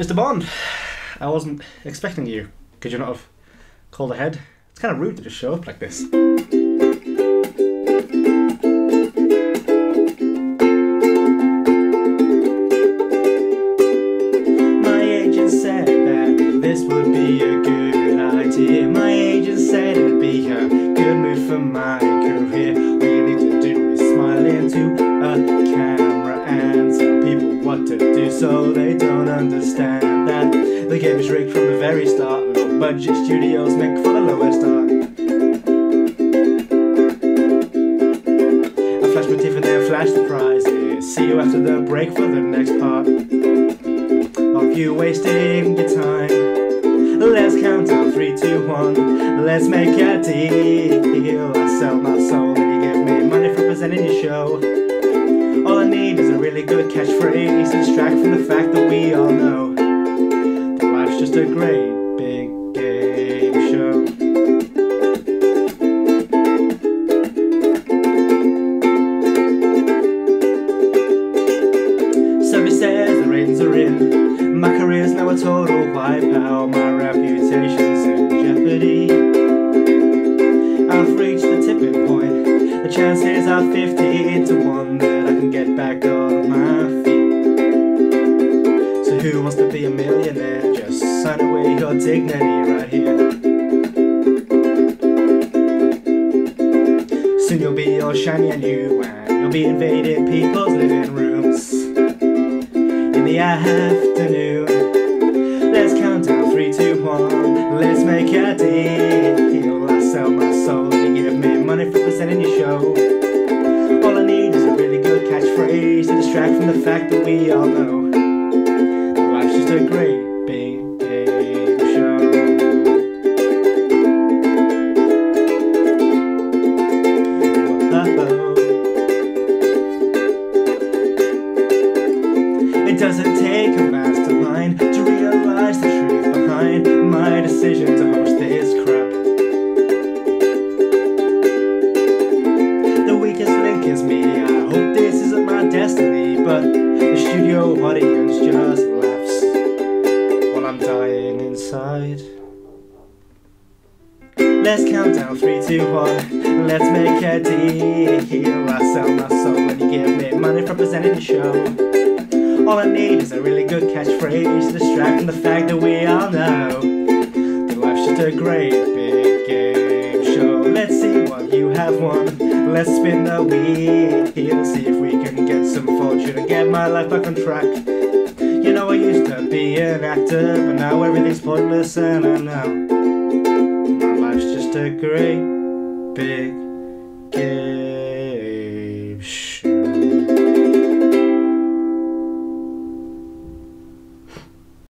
Mr. Bond, I wasn't expecting you. Could you not have called ahead? It's kind of rude to just show up like this. My agent said that this would be a good idea. My agent said it'd be a very start. Low budget studios make for the lowest art. I flash motif and then flash the prizes. See you after the break for the next part of you wasting your time. Let's count down three, two, one. Let's make a deal. I sell my soul and you give me money for presenting your show. All I need is a really good catchphrase distract from the fact that we all know just a great big game show. Survey says the ratings are in. My career's now a total wipeout. My reputation's in jeopardy. I've reached the tipping point. The chances are 50 dignity right here. Soon you'll be all shiny and new, and you'll be invading people's living rooms in the afternoon. Let's count down three, two, one. Let's make a deal. I sell my soul and you give me money for presenting your show. All I need is a really good catchphrase to distract from the fact that we all know life's just a great It doesn't take a mastermind to realize the truth behind my decision to host this crap. The weakest link is me. I hope this isn't my destiny, but the studio audience just laughs while I'm dying inside. Let's count down three, two, one. Let's make a deal. I sell my soul and you give me money for presenting the show. All I need is a really good catchphrase to distract from the fact that we all know that life's just a great big game show. Let's see what you have won. Let's spin the wheel, see if we can get some fortune and get my life back on track. You know, I used to be an actor, but now everything's pointless, and I know a great big game.